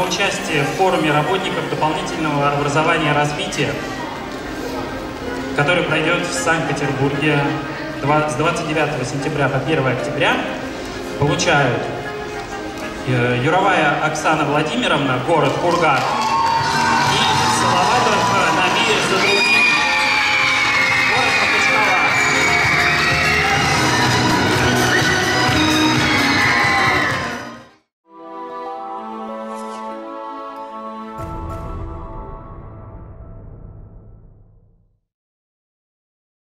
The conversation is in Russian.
на участие в форуме работников дополнительного образования и развития, который пройдет в Санкт-Петербурге с 29 сентября по 1 октября, получают э, Юровая Оксана Владимировна, город Курган, и Салаватов э, Намир Задругин.